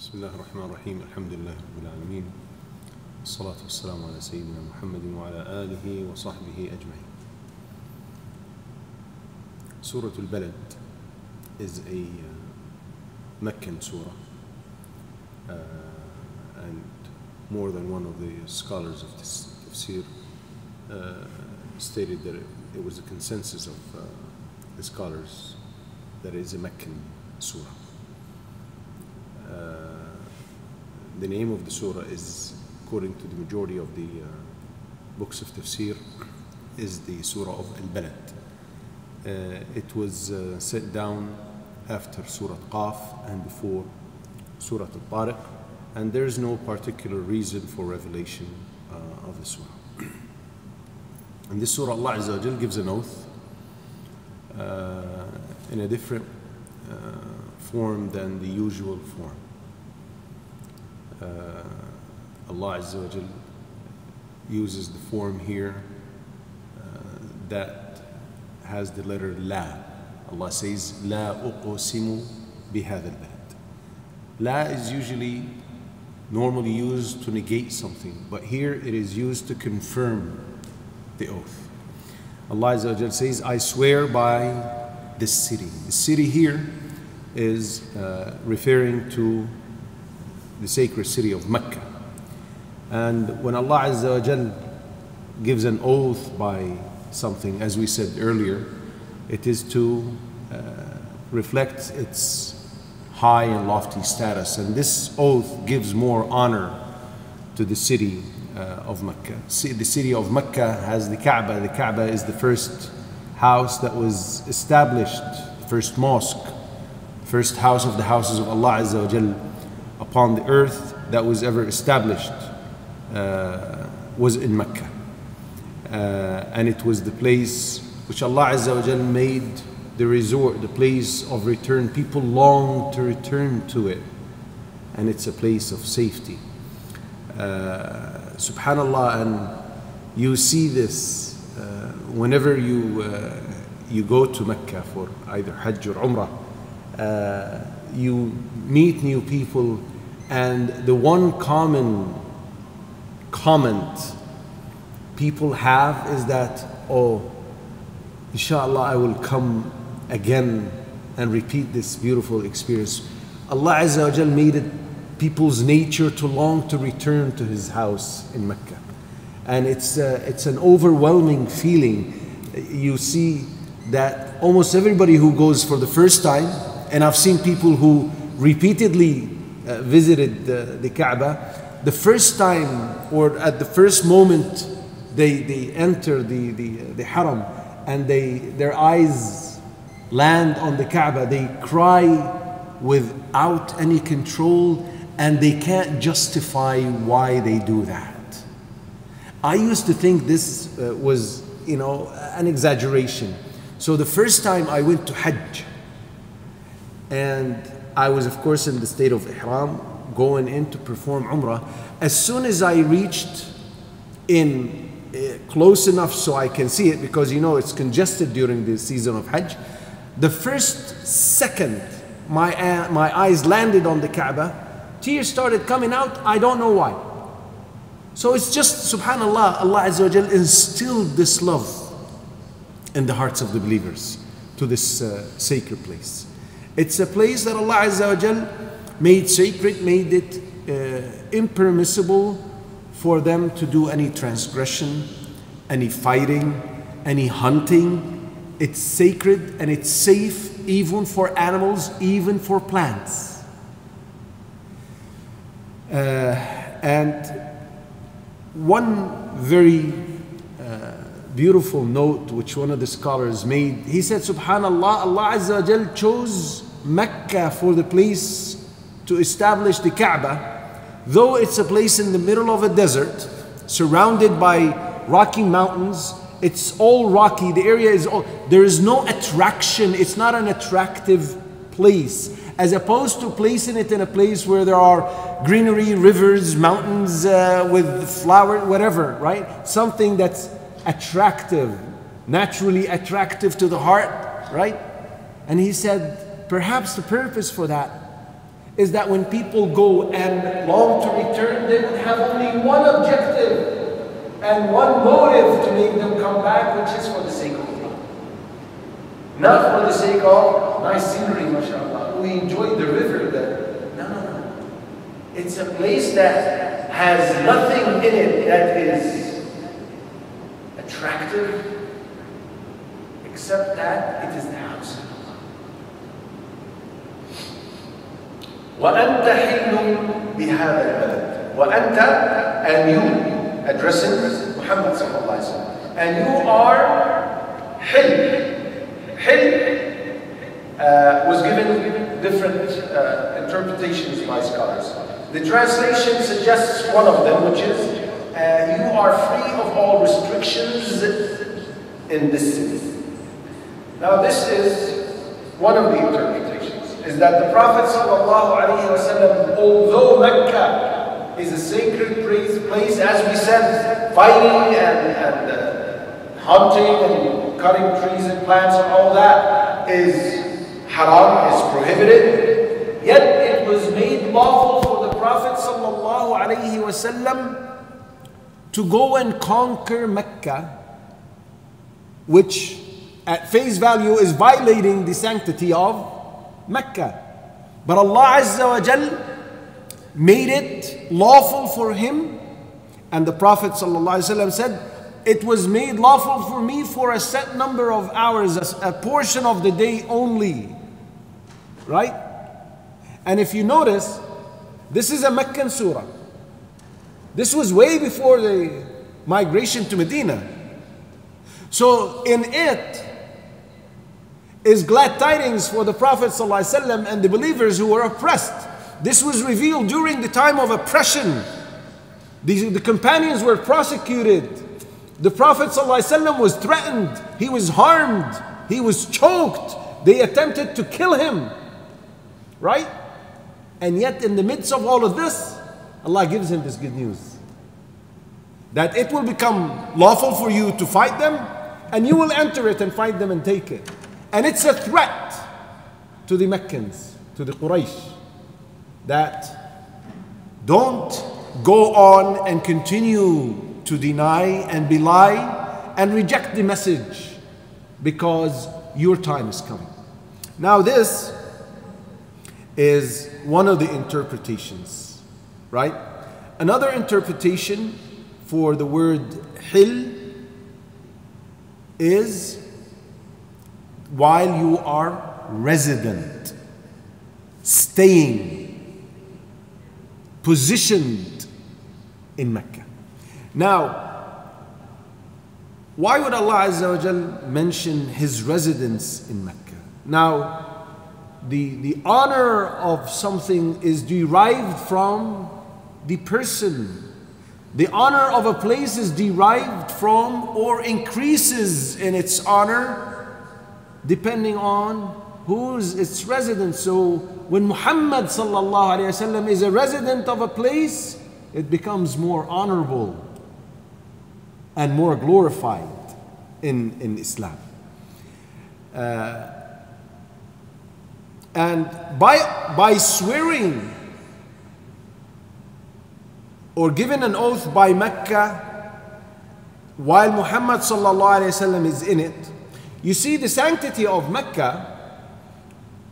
بسم الله الرحمن الرحيم الحمد لله رب العالمين والصلاة والسلام على سيدنا محمد وعلى آله وصحبه أجمعين Surah Al-Balad is a uh, Meccan surah uh, and more than one of the scholars of this tafsir uh, stated that it, it was a consensus of uh, the scholars that it is a Meccan surah. The name of the surah is, according to the majority of the uh, books of tafsir, is the surah of Al-Balad. Uh, it was uh, set down after Surah Qaf and before Surah Al-Tariq, and there is no particular reason for revelation uh, of the surah. In this surah, Allah Azza wa gives an oath uh, in a different uh, form than the usual form. Uh, Allah Azza wa Jal uses the form here uh, that has the letter La. Allah says, La uqsimu bihadha al-balad. La is usually normally used to negate something, but here it is used to confirm the oath. Allah Azza wa Jal says, I swear by this city. The city here is uh, referring to the sacred city of Mecca. And when Allah Azza wa gives an oath by something, as we said earlier, it is to uh, reflect its high and lofty status. And this oath gives more honor to the city uh, of Mecca. The city of Mecca has the Kaaba. The Kaaba is the first house that was established, first mosque, first house of the houses of Allah Azza wa Jal upon the earth that was ever established uh, was in Mecca. Uh, and it was the place which Allah Azza wa Jal made the resort, the place of return. People long to return to it, and it's a place of safety. Uh, Subhanallah, and you see this uh, whenever you uh, you go to Mecca for either Hajj or Umrah. Uh, you meet new people, and the one common comment people have is that, oh, inshallah, I will come again and repeat this beautiful experience. Allah Azza wa Jal made it people's nature to long to return to His house in Mecca. And it's, uh, it's an overwhelming feeling. You see that almost everybody who goes for the first time, and I've seen people who repeatedly uh, visited the, the Kaaba, the first time or at the first moment they, they enter the, the, the haram and they, their eyes land on the Kaaba, they cry without any control and they can't justify why they do that. I used to think this uh, was, you know, an exaggeration. So the first time I went to Hajj, and I was, of course, in the state of Ihram, going in to perform Umrah. As soon as I reached in uh, close enough so I can see it, because you know it's congested during the season of Hajj, the first second my, uh, my eyes landed on the Kaaba, tears started coming out. I don't know why. So it's just, subhanAllah, Allah Azza wa instilled this love in the hearts of the believers to this uh, sacred place. It's a place that Allah Azza wa Jal made sacred, made it uh, impermissible for them to do any transgression, any fighting, any hunting. It's sacred and it's safe even for animals, even for plants. Uh, and one very uh, beautiful note which one of the scholars made, he said, Subhanallah, Allah Azza wa Jal chose Mecca for the place to establish the Kaaba, though it's a place in the middle of a desert, surrounded by rocky mountains. It's all rocky. The area is all, there is no attraction. It's not an attractive place. As opposed to placing it in a place where there are greenery, rivers, mountains uh, with flower, whatever, right? Something that's attractive, naturally attractive to the heart, right? And he said, perhaps the purpose for that is that when people go and long to return, they would have only one objective and one motive to make them come back, which is for the sake of Allah. Not for the sake of nice scenery, mashallah. We enjoyed the river there. No, no, no. It's a place that has nothing in it that is attractive, except that it is the house of Allah. وأنت حل بهذا البلد وأنت and you addressing Muhammad sallallahu alaihi wasallam and you are حل حل uh, was given different uh, interpretations by scholars. The translation suggests one of them, which is uh, you are free of all restrictions in this city. Now, this is one of the interpretations, is that the Prophet ﷺ, although Mecca is a sacred place, as we said, fighting and, and uh, hunting and cutting trees and plants and all that is haram, is prohibited, yet it was made lawful for the Prophet ﷺ to go and conquer Mecca, which at face value is violating the sanctity of Mecca. But Allah Azza wa Jal made it lawful for him, and the Prophet said, It was made lawful for me for a set number of hours, a, portion of the day only. Right? And if you notice, this is a Meccan surah. This was way before the migration to Medina. So in it is glad tidings for the Prophet ﷺ and the believers who were oppressed. This was revealed during the time of oppression. The, the companions were prosecuted. The Prophet ﷺ was threatened. He was harmed. He was choked. They attempted to kill him. Right? And yet, in the midst of all of this, Allah gives him this good news that it will become lawful for you to fight them, and you will enter it and fight them and take it. And it's a threat to the Meccans, to the Quraysh, that don't go on and continue to deny and belie and reject the message because your time is coming. Now, this is one of the interpretations, right? Another interpretation for the word hil is while you are resident, staying, positioned in Mecca. Now, why would Allah Azza wa Jal mention his residence in Mecca? Now, the, the honor of something is derived from the person. The honor of a place is derived from or increases in its honor depending on who's its resident. So when Muhammad sallallahu is a resident of a place, it becomes more honorable and more glorified in, in Islam. Uh, and by, by swearing or giving an oath by Mecca while Muhammad sallallahu is in it, you see the sanctity of Mecca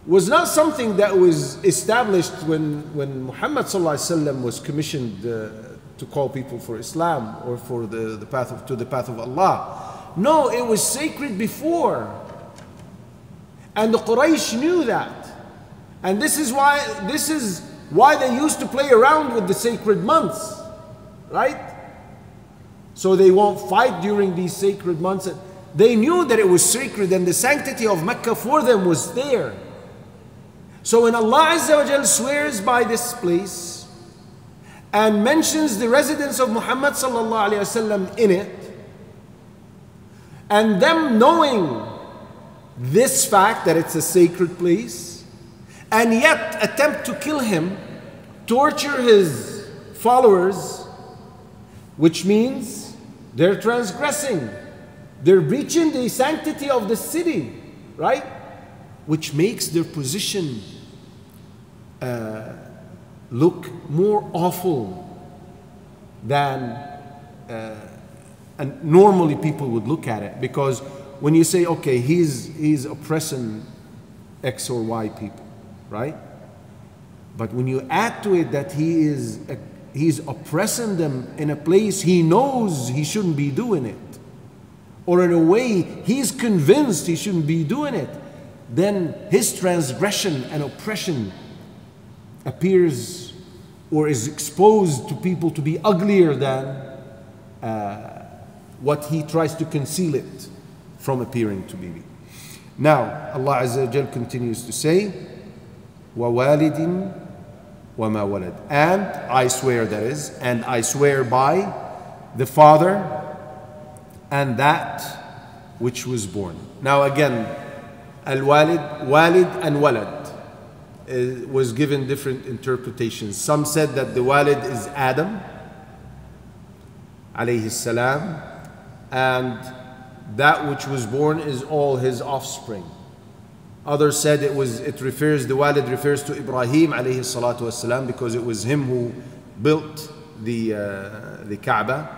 was not something that was established when, when Muhammad was commissioned uh, to call people for Islam or for the, the path of, to the path of Allah. No, it was sacred before. And the Quraysh knew that. And this is why this is why they used to play around with the sacred months, right? So they won't fight during these sacred months. They knew that it was sacred and the sanctity of Mecca for them was there. So when Allah Azza wa swears by this place and mentions the residence of Muhammad sallallahu wasallam in it, and them knowing this fact that it's a sacred place, and yet attempt to kill him, torture his followers, which means they're transgressing, they're breaching the sanctity of the city, right? Which makes their position uh, look more awful than uh, and normally people would look at it because when you say okay he's he's oppressing x or y people right but when you add to it that he is uh, he's oppressing them in a place he knows he shouldn't be doing it or in a way he's convinced he shouldn't be doing it then his transgression and oppression appears or is exposed to people to be uglier than uh, what he tries to conceal it from appearing to be. Now, Allah Azza wa Jal continues to say, وَوَالِدٍ وَمَا وَلَدٍ And I swear that is, and I swear by the Father and that which was born. Now again, Al-Walid, Walid and Walad uh, was given different interpretations. Some said that the Walid is Adam, alayhi salam, and that which was born is all his offspring. Others said it was it refers the Walid refers to Ibrahim alayhi salatu because it was him who built the uh, the Kaaba.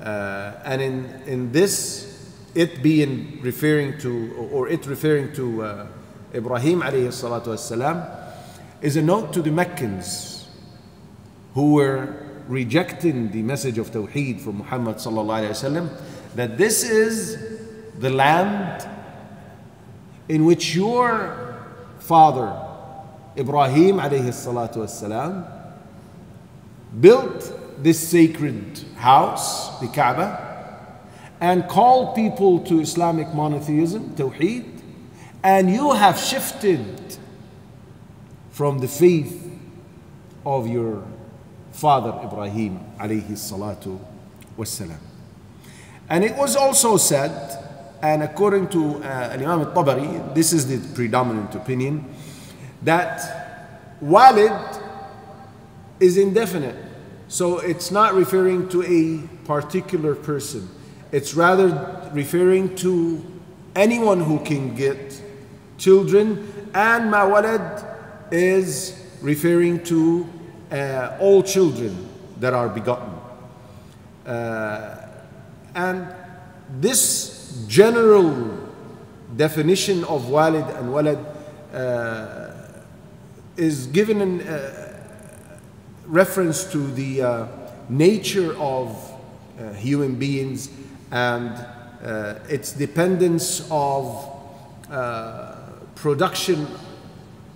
Uh, and in in this it being referring to or it referring to uh, Ibrahim alayhi salatu wasalam is a note to the Meccans who were rejecting the message of Tawheed from Muhammad sallallahu alayhi wasallam that this is the land in which your father Ibrahim alayhi salatu wasalam built this sacred house, the Kaaba, and called people to Islamic monotheism, Tawheed, and you have shifted from the faith of your father Ibrahim alayhi salatu wasalam. And it was also said, and according to uh, Imam al-Tabari, this is the predominant opinion, that Walid is indefinite. So it's not referring to a particular person. It's rather referring to anyone who can get children. And Mawalad is referring to uh, all children that are begotten. Uh, and this general definition of walid and walad uh, is given in uh, reference to the uh, nature of uh, human beings and uh, its dependence of uh, production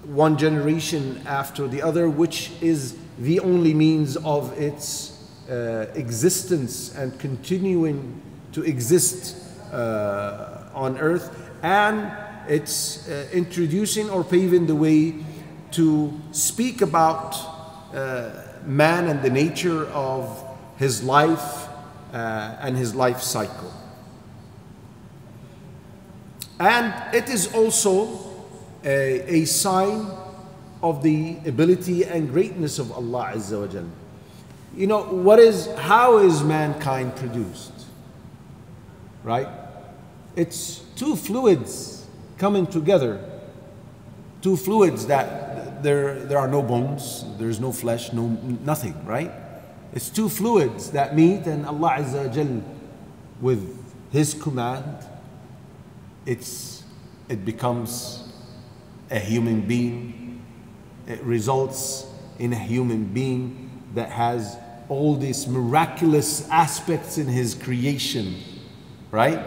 one generation after the other, which is the only means of its uh, existence and continuing to exist uh, on earth, and it's introducing or paving the way to speak about uh, man and the nature of his life uh, and his life cycle. And it is also a, a sign of the ability and greatness of Allah Azza wa Jalla you know, what is, how is mankind produced? Right? It's two fluids coming together. Two fluids that there, there are no bones, there's no flesh, no nothing, right? It's two fluids that meet and Allah Azza Jal with His command, it's, it becomes a human being. It results in a human being that has all these miraculous aspects in his creation, right?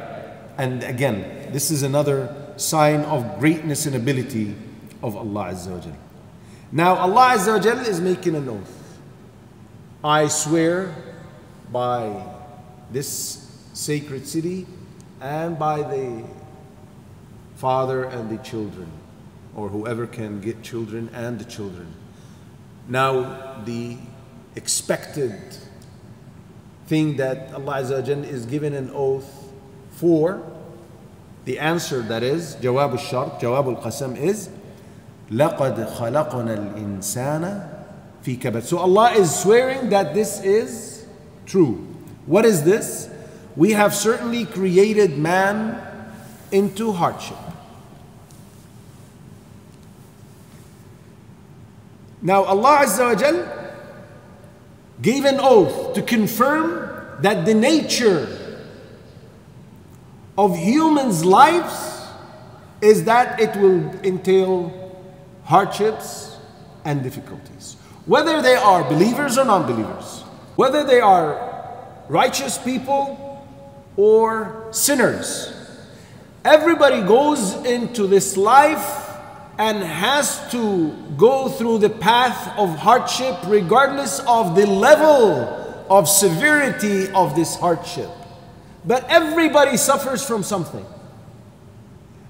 And again, this is another sign of greatness and ability of Allah Azza wa Jal. Now Allah Azza wa is making an oath. I swear by this sacred city and by the father and the children or whoever can get children and the children. Now the expected thing that Allah Azza wa is giving an oath for, the answer that is, Jawab al-Shart, Jawab al-Qasam is, لقد خلقنا الإنسان في كبد. So Allah is swearing that this is true. What is this? We have certainly created man into hardship. Now, Allah Azza wa Jal gave an oath to confirm that the nature of humans' lives is that it will entail hardships and difficulties. Whether they are believers or non believers, whether they are righteous people or sinners, everybody goes into this life and has to go through the path of hardship regardless of the level of severity of this hardship. But everybody suffers from something.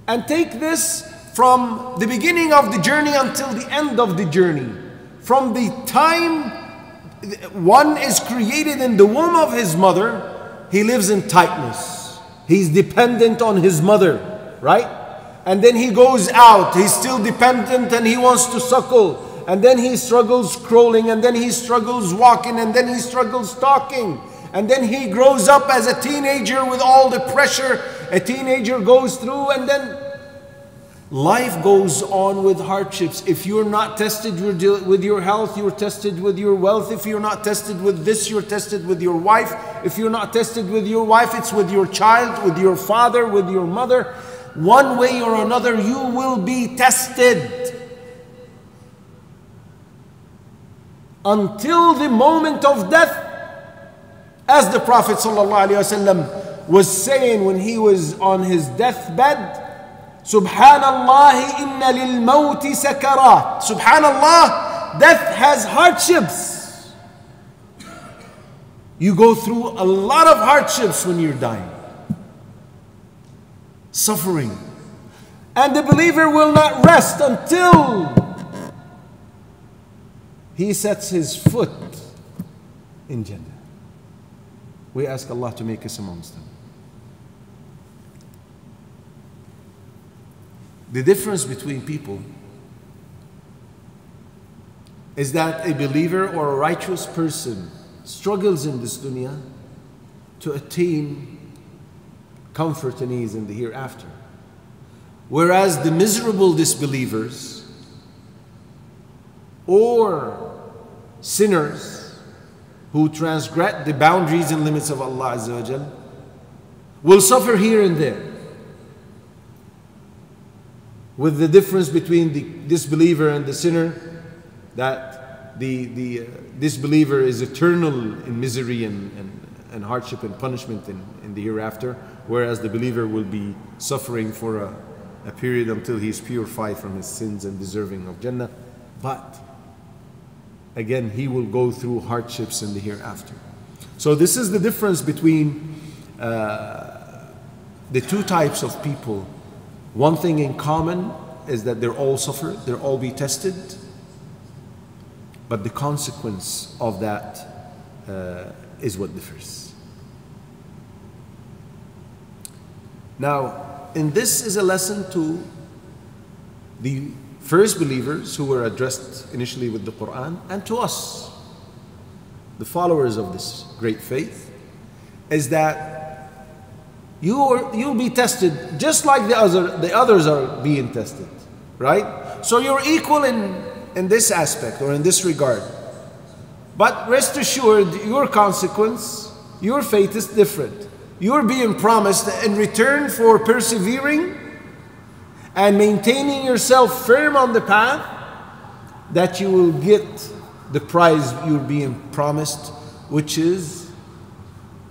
And take this from the beginning of the journey until the end of the journey. From the time one is created in the womb of his mother, he lives in tightness. He's dependent on his mother, right? and then he goes out. He's still dependent and he wants to suckle. And then he struggles crawling, and then he struggles walking, and then he struggles talking. And then he grows up as a teenager with all the pressure a teenager goes through, and then life goes on with hardships. If you're not tested with your health, you're tested with your wealth. If you're not tested with this, you're tested with your wife. If you're not tested with your wife, it's with your child, with your father, with your mother one way or another, you will be tested. Until the moment of death, as the Prophet ﷺ was saying when he was on his deathbed, Subhanallah, inna lil mawti sakarat. Subhanallah, death has hardships. You go through a lot of hardships when you're dying suffering. And the believer will not rest until he sets his foot in Jannah. We ask Allah to make us amongst them. The difference between people is that a believer or a righteous person struggles in this dunya to attain comfort and ease in the hereafter. Whereas the miserable disbelievers or sinners who transgress the boundaries and limits of Allah will suffer here and there. With the difference between the disbeliever and the sinner, that the, the uh, disbeliever is eternal in misery and, and, and hardship and punishment in, in the hereafter, whereas the believer will be suffering for a, a period until he is purified from his sins and deserving of Jannah. But again, he will go through hardships in the hereafter. So, this is the difference between uh, the two types of people. One thing in common is that they're all suffer, they'll all be tested, but the consequence of that uh, is what differs. Now, and this is a lesson to the first believers who were addressed initially with the Quran and to us, the followers of this great faith, is that you are, you'll be tested just like the, other, the others are being tested, right? So you're equal in, in this aspect or in this regard. But rest assured, your consequence, your fate is different you're being promised in return for persevering and maintaining yourself firm on the path that you will get the prize you're being promised, which is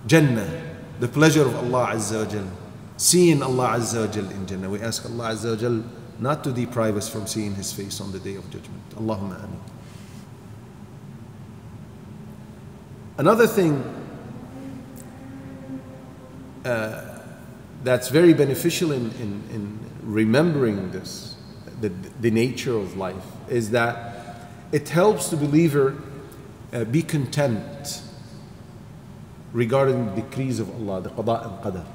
Jannah, the pleasure of Allah Azza wa Jal. Seeing Allah Azza wa Jal in Jannah. We ask Allah Azza wa Jal not to deprive us from seeing His face on the day of judgment. Allahumma ameen. Another thing uh, that's very beneficial in, in, in remembering this, the, the nature of life, is that it helps the believer uh, be content regarding the decrees of Allah, the qada and qadar.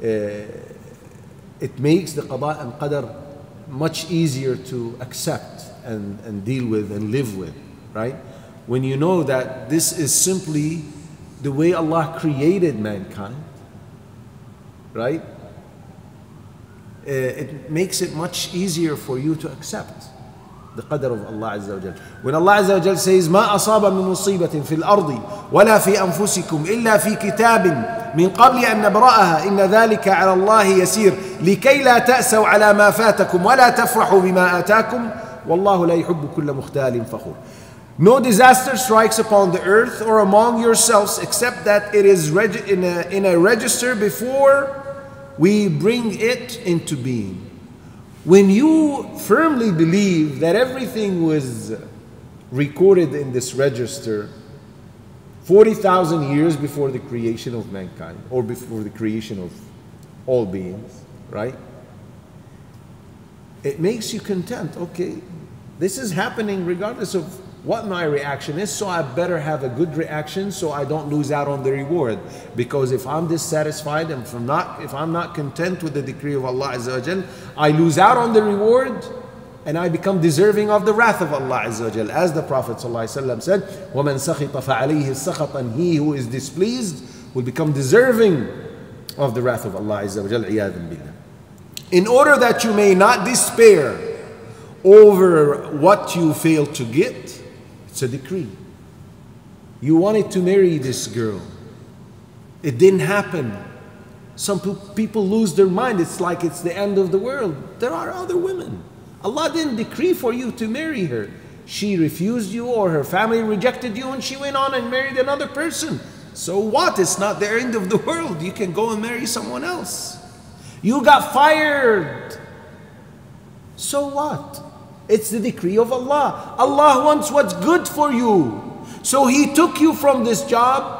Uh, it makes the qada and qadar much easier to accept and, and deal with and live with, right? When you know that this is simply the way Allah created mankind, right? Uh, it makes it much easier for you to accept the qadr of Allah Azza wa Jal. When Allah Azza wa Jal says, ما أصاب من مصيبة في الأرض ولا في أنفسكم إلا في كتاب من قبل أن نبرأها إن ذلك على الله يسير لكي لا تأسوا على ما فاتكم ولا تفرحوا بما آتاكم والله لا يحب كل مختال فخور. No disaster strikes upon the earth or among yourselves except that it is in, a, in a register before we bring it into being. When you firmly believe that everything was recorded in this register 40,000 years before the creation of mankind or before the creation of all beings, right? It makes you content. Okay, this is happening regardless of what my reaction is, so I better have a good reaction so I don't lose out on the reward. Because if I'm dissatisfied and if I'm not, if I'm not content with the decree of Allah Azza wa Jal, I lose out on the reward and I become deserving of the wrath of Allah Azza wa Jal. As the Prophet ﷺ said, وَمَنْ سَخِطَ فَعَلَيْهِ السَّخَطَ And he who is displeased will become deserving of the wrath of Allah Azza wa Jal. عِيَاذًا بِاللَّهِ In order that you may not despair over what you fail to get, it's a decree. You wanted to marry this girl. It didn't happen. Some people lose their mind. It's like it's the end of the world. There are other women. Allah didn't decree for you to marry her. She refused you or her family rejected you and she went on and married another person. So what? It's not the end of the world. You can go and marry someone else. You got fired. So what? It's the decree of Allah. Allah wants what's good for you. So He took you from this job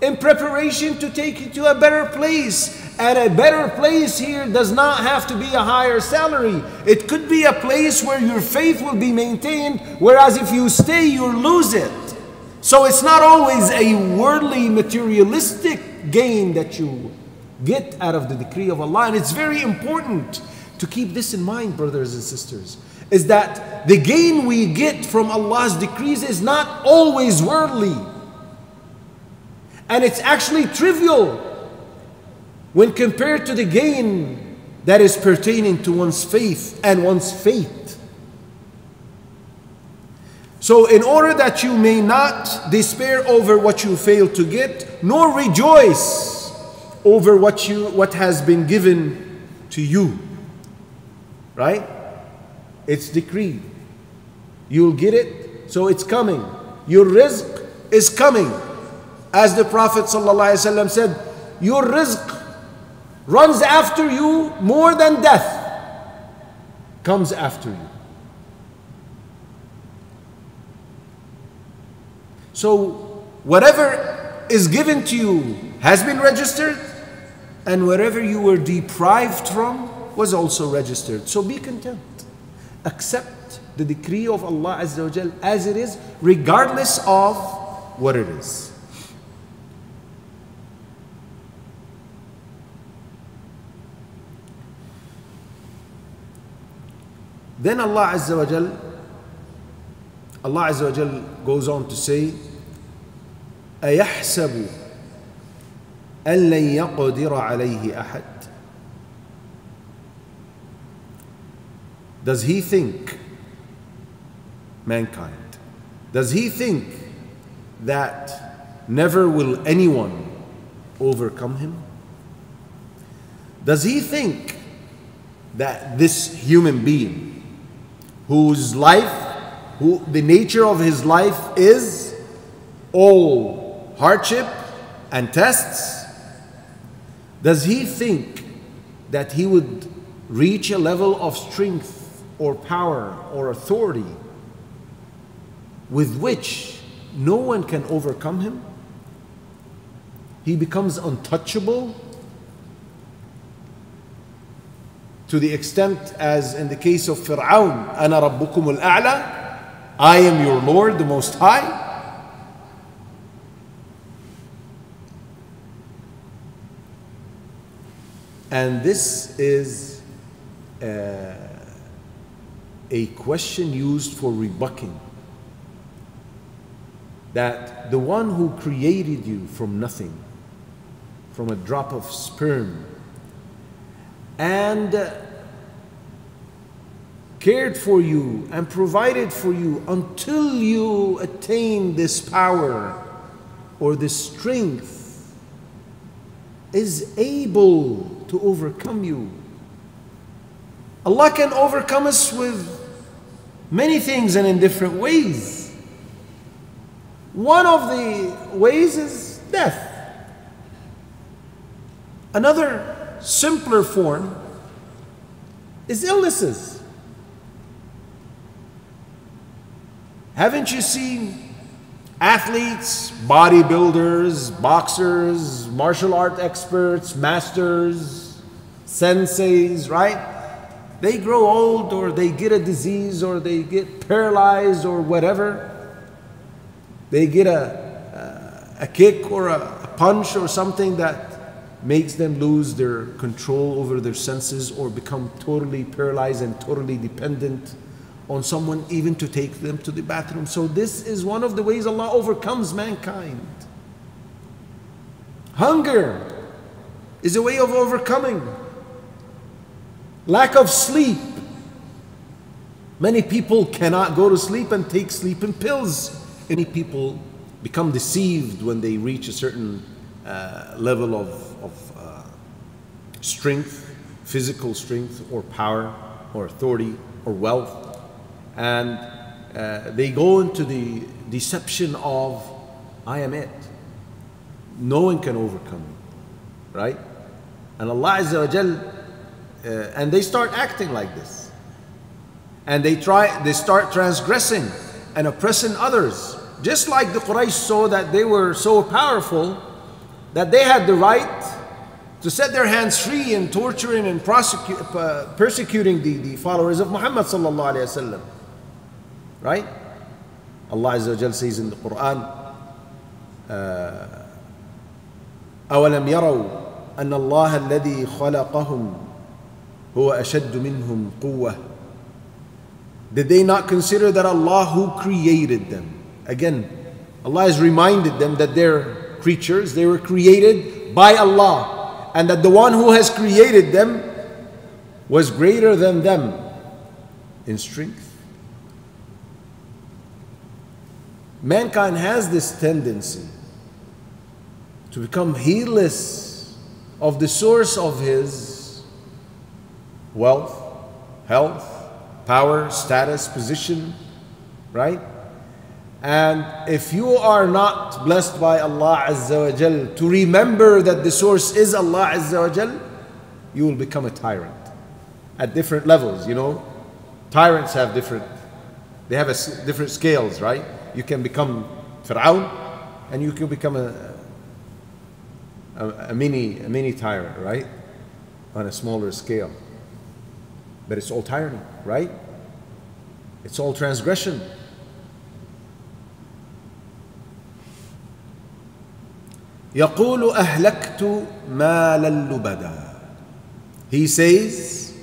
in preparation to take you to a better place. And a better place here does not have to be a higher salary. It could be a place where your faith will be maintained, whereas if you stay, you'll lose it. So it's not always a worldly, materialistic gain that you get out of the decree of Allah. And it's very important to keep this in mind, brothers and sisters is that the gain we get from Allah's decrees is not always worldly. And it's actually trivial when compared to the gain that is pertaining to one's faith and one's faith. So, in order that you may not despair over what you fail to get, nor rejoice over what, you, what has been given to you, right? It's decreed. You'll get it, so it's coming. Your rizq is coming. As the Prophet ﷺ said, your rizq runs after you more than death comes after you. So, whatever is given to you has been registered, and whatever you were deprived from was also registered. So, be content accept the decree of Allah Azza wa Jal as it is, regardless of what it is. Then Allah Azza wa Jal, Allah Azza wa Jal goes on to say, أيحسب أن لن يقدر عليه أحد Does he think, mankind, does he think that never will anyone overcome him? Does he think that this human being, whose life, who the nature of his life is all hardship and tests, does he think that he would reach a level of strength or power or authority with which no one can overcome him. He becomes untouchable to the extent as in the case of Fir'aun, أنا ربكم الأعلى, I am your Lord, the Most High. And this is uh, a question used for rebucking that the one who created you from nothing, from a drop of sperm, and cared for you and provided for you until you attain this power or this strength is able to overcome you. Allah can overcome us with many things and in different ways. One of the ways is death. Another simpler form is illnesses. Haven't you seen athletes, bodybuilders, boxers, martial art experts, masters, senseis, right? They grow old or they get a disease or they get paralyzed or whatever. They get a, a, a kick or a, a punch or something that makes them lose their control over their senses or become totally paralyzed and totally dependent on someone even to take them to the bathroom. So, this is one of the ways Allah overcomes mankind. Hunger is a way of overcoming. Lack of sleep. Many people cannot go to sleep and take sleeping pills. Many people become deceived when they reach a certain uh, level of, of uh, strength, physical strength, or power, or authority, or wealth. And uh, they go into the deception of, I am it. No one can overcome me. Right? And Allah Azza wa Jal uh, and they start acting like this. And they try, they start transgressing and oppressing others. Just like the Quraysh saw that they were so powerful that they had the right to set their hands free in torturing and uh, persecuting the, the followers of Muhammad sallallahu alaihi wasallam. Right? Allah Azza wa says in the Quran, أولم يروا أن الله الذي خلقهم هو أشد منهم قوة Did they not consider that Allah who created them? Again, Allah has reminded them that they're creatures, they were created by Allah, and that the one who has created them was greater than them in strength. Mankind has this tendency to become heedless of the source of his wealth, health, power, status, position, right? And if you are not blessed by Allah Azza wa Jal to remember that the source is Allah Azza wa Jal, you will become a tyrant at different levels, you know. Tyrants have different, they have a, different scales, right? You can become Fir'aun and you can become a, a, a mini, a mini tyrant, right? On a smaller scale. But it's all tyranny, right? It's all transgression. يقول أهلكت مالا لبدا He says,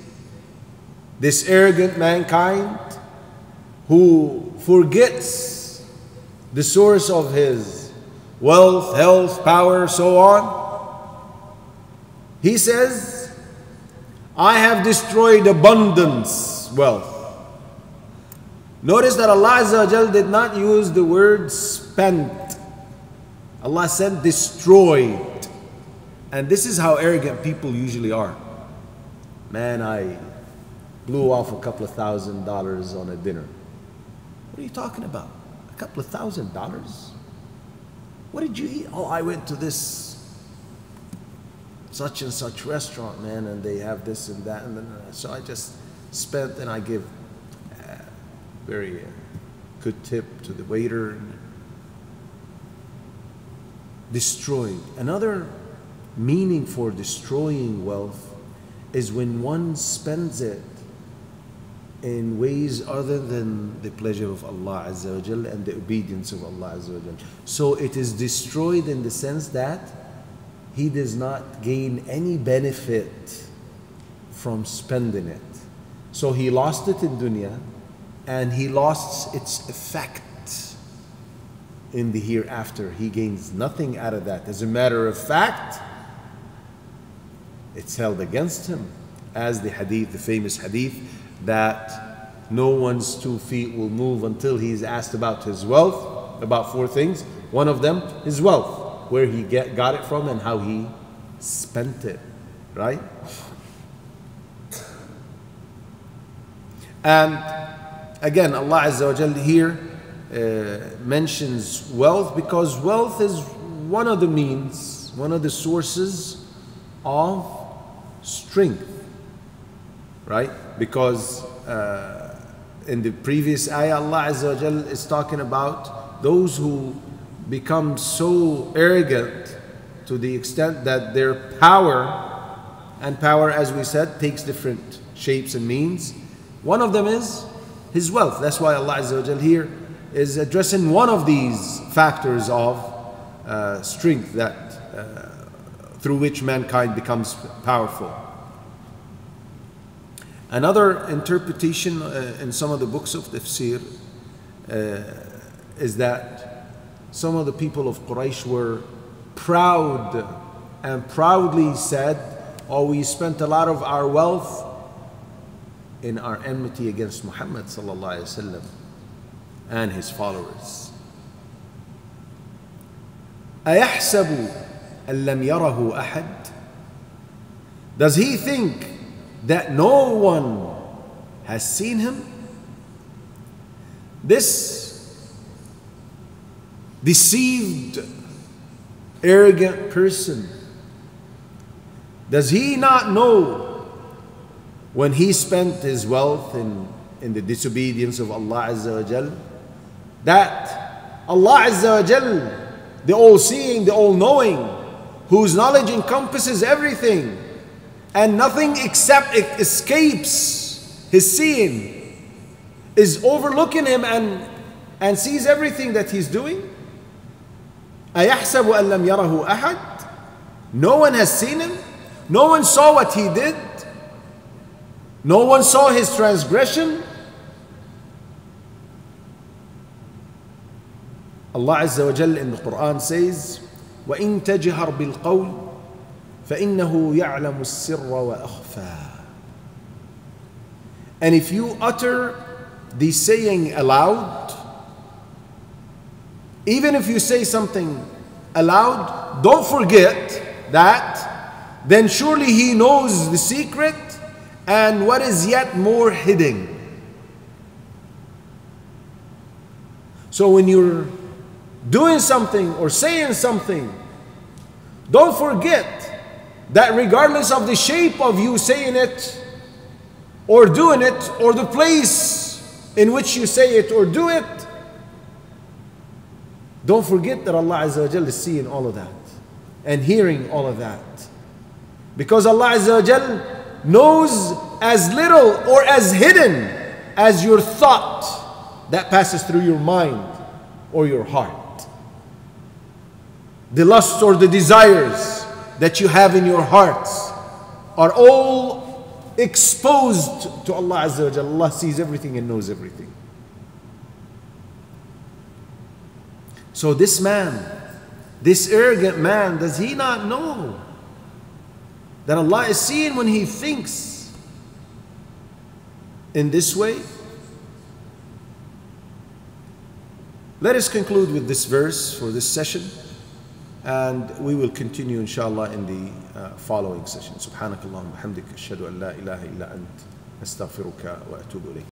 this arrogant mankind who forgets the source of his wealth, health, power, so on, he says, I have destroyed abundance, wealth. Notice that Allah did not use the word spent. Allah said destroyed. And this is how arrogant people usually are. Man, I blew off a couple of thousand dollars on a dinner. What are you talking about? A couple of thousand dollars? What did you eat? Oh, I went to this such and such restaurant, man, and they have this and that. And then, uh, so I just spent and I give uh, very uh, good tip to the waiter. Destroyed. Another meaning for destroying wealth is when one spends it in ways other than the pleasure of Allah Azza wa and the obedience of Allah Azza wa So it is destroyed in the sense that he does not gain any benefit from spending it. So he lost it in dunya and he lost its effect in the hereafter. He gains nothing out of that. As a matter of fact, it's held against him. As the hadith, the famous hadith, that no one's two feet will move until he's asked about his wealth, about four things. One of them, his wealth, where he get, got it from and how he spent it, right? And again, Allah Azza wa Jal here uh, mentions wealth because wealth is one of the means, one of the sources of strength, right? Because uh, in the previous ayah, Allah Azza wa Jal is talking about those who become so arrogant to the extent that their power, and power, as we said, takes different shapes and means. One of them is his wealth. That's why Allah Azza here is addressing one of these factors of uh, strength that uh, through which mankind becomes powerful. Another interpretation uh, in some of the books of tafsir uh, is that some of the people of Quraysh were proud and proudly said, Oh, we spent a lot of our wealth in our enmity against Muhammad sallallahu alaihi wasallam and his followers. أيحسب أن لم يره أحد Does he think that no one has seen him? This deceived, arrogant person, does he not know when he spent his wealth in, in the disobedience of Allah Azza wa Jal that Allah Azza wa Jal the all seeing, the all knowing, whose knowledge encompasses everything, and nothing except it escapes his seeing, is overlooking him and, and sees everything that he's doing. أيحسب أن لم يره أحد No one has seen him. No one saw what he did. No one saw his transgression. Allah Azza wa Jal in the Quran says, وَإِن تَجْهَرْ بِالْقَوْلِ فَإِنَّهُ يَعْلَمُ السِّرَّ وَأَخْفَى And if you utter the saying aloud, even if you say something aloud, don't forget that then surely He knows the secret and what is yet more hidden. So when you're doing something or saying something, don't forget that regardless of the shape of you saying it or doing it or the place in which you say it or do it, don't forget that Allah Azza wa Jal is seeing all of that and hearing all of that. Because Allah Azza wa Jal knows as little or as hidden as your thought that passes through your mind or your heart the lusts or the desires that you have in your hearts are all exposed to Allah Azza wa Jalla. Allah sees everything and knows everything. So this man, this arrogant man, does he not know that Allah is seen when he thinks in this way? Let us conclude with this verse for this session and we will continue inshallah in the uh, following session. Subhanakallahumma hamdika ashhadu an la ilaha illa ant astaghfiruka wa atubu ilayk.